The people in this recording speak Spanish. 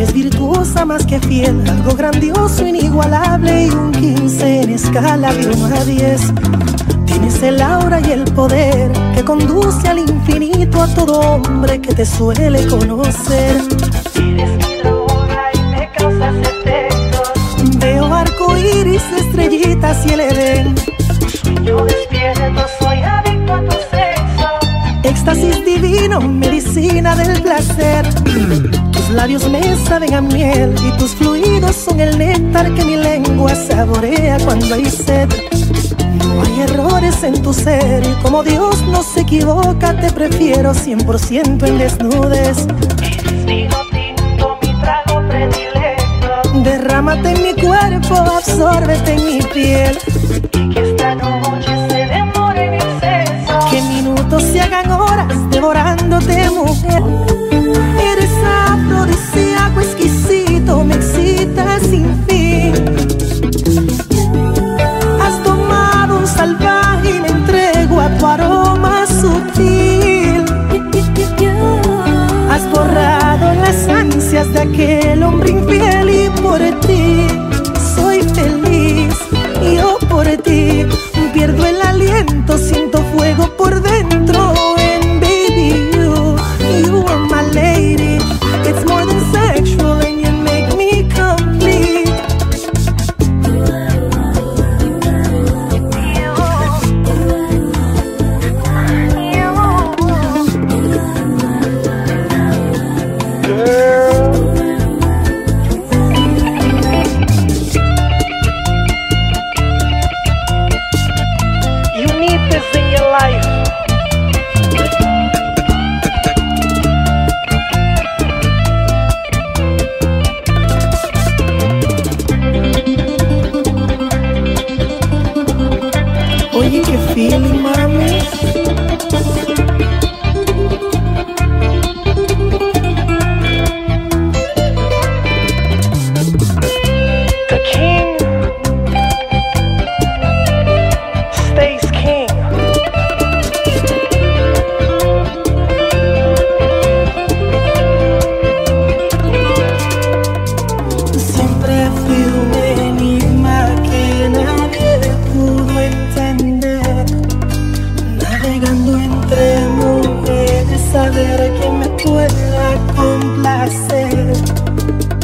Eres virtuosa más que fiel, algo grandioso, inigualable y un 15 en escala de 1 a 10. Tienes el aura y el poder que conduce al infinito a todo hombre que te suele conocer. Eres mi droga y me causas efectos. Veo arco iris, estrellitas y el edén. Yo despierto, soy adicto a tu sexo. Éxtasis divino, medicina del placer. Tus labios me saben a miel y tus fluidos son el néctar que mi lengua saborea cuando hay sed. No hay errores en tu ser y como Dios no se equivoca, te prefiero 100% en desnudes. Vino tinto, mi trago predilecto. Derrámate en mi cuerpo, absórbete en mi piel. Ansias de make you feeling my thank you